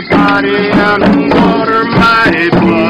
body and water my blood.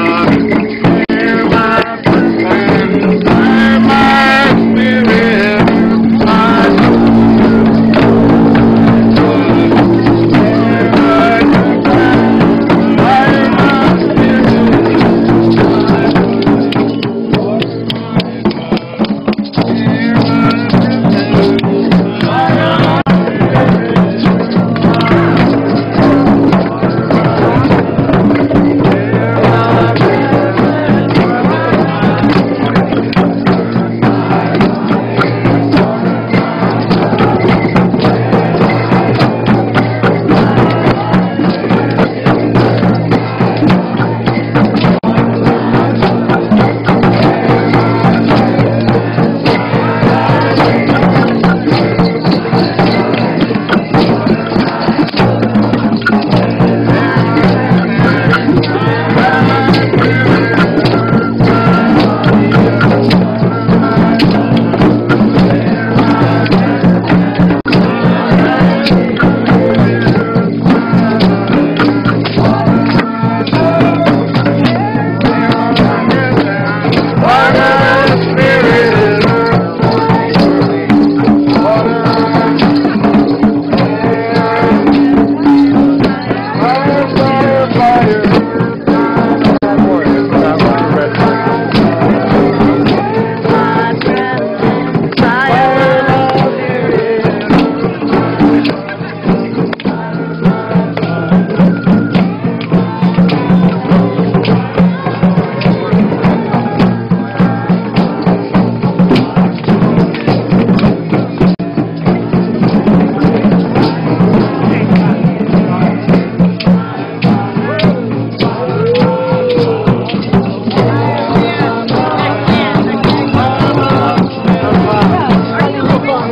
哎，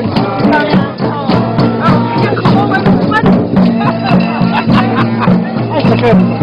这口红我不管。哎，不是。